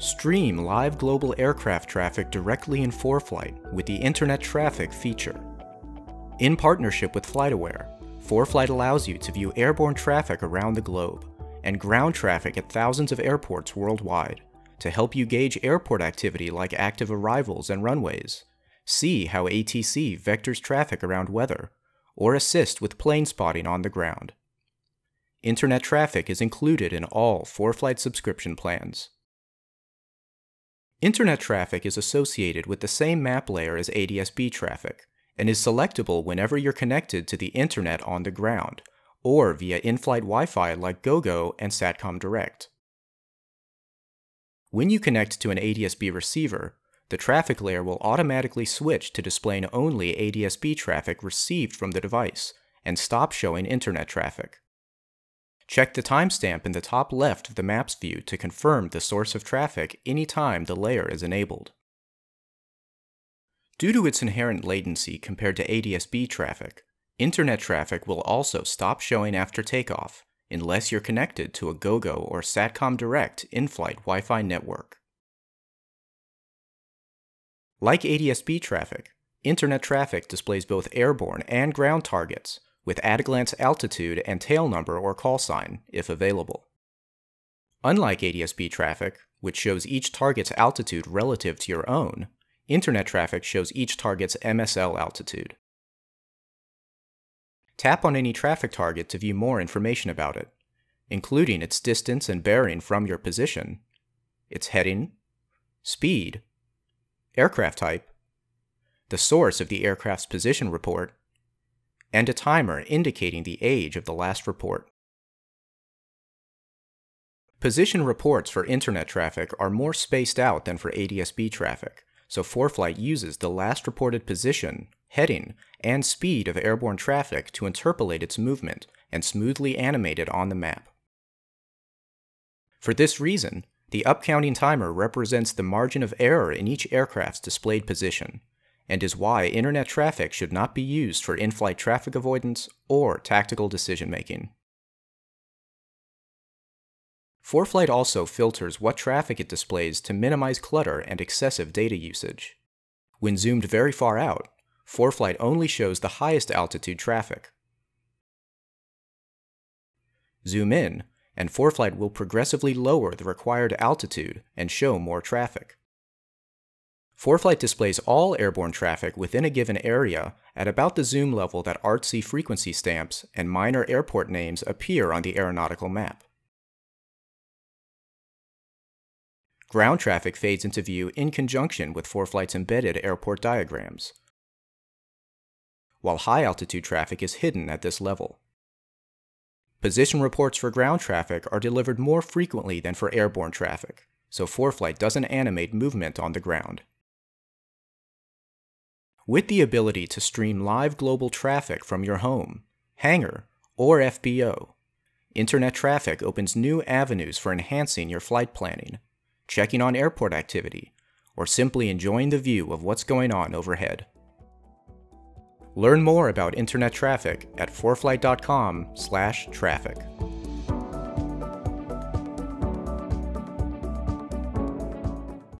Stream live global aircraft traffic directly in ForeFlight with the Internet Traffic feature. In partnership with FlightAware, ForeFlight allows you to view airborne traffic around the globe and ground traffic at thousands of airports worldwide to help you gauge airport activity like active arrivals and runways, see how ATC vectors traffic around weather, or assist with plane spotting on the ground. Internet traffic is included in all ForeFlight subscription plans. Internet traffic is associated with the same map layer as ADSB traffic and is selectable whenever you're connected to the internet on the ground or via in-flight Wi-Fi like GoGo and Satcom Direct. When you connect to an ADSB receiver, the traffic layer will automatically switch to displaying only ADSB traffic received from the device and stop showing internet traffic. Check the timestamp in the top left of the maps view to confirm the source of traffic anytime the layer is enabled. Due to its inherent latency compared to ADSB traffic, internet traffic will also stop showing after takeoff unless you're connected to a GoGo or Satcom Direct in-flight Wi-Fi network. Like ADSB traffic, internet traffic displays both airborne and ground targets, with at-a-glance altitude and tail number or call sign, if available. Unlike ADSB traffic, which shows each target's altitude relative to your own, internet traffic shows each target's MSL altitude. Tap on any traffic target to view more information about it, including its distance and bearing from your position, its heading, speed, aircraft type, the source of the aircraft's position report, and a timer indicating the age of the last report. Position reports for internet traffic are more spaced out than for ADSB traffic, so ForeFlight uses the last reported position, heading, and speed of airborne traffic to interpolate its movement and smoothly animate it on the map. For this reason, the upcounting timer represents the margin of error in each aircraft's displayed position, and is why internet traffic should not be used for in-flight traffic avoidance or tactical decision making. ForeFlight also filters what traffic it displays to minimize clutter and excessive data usage. When zoomed very far out, ForeFlight only shows the highest altitude traffic. Zoom in, and ForeFlight will progressively lower the required altitude and show more traffic. ForeFlight displays all airborne traffic within a given area at about the zoom level that ARTCC frequency stamps and minor airport names appear on the aeronautical map. Ground traffic fades into view in conjunction with ForeFlight's embedded airport diagrams, while high altitude traffic is hidden at this level. Position reports for ground traffic are delivered more frequently than for airborne traffic, so ForeFlight doesn't animate movement on the ground. With the ability to stream live global traffic from your home, hangar, or FBO, internet traffic opens new avenues for enhancing your flight planning, checking on airport activity, or simply enjoying the view of what's going on overhead. Learn more about internet traffic at foreflight.com/traffic.